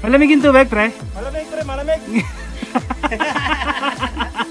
Malamig yung tubig, pre? Malamig, pre, malamig.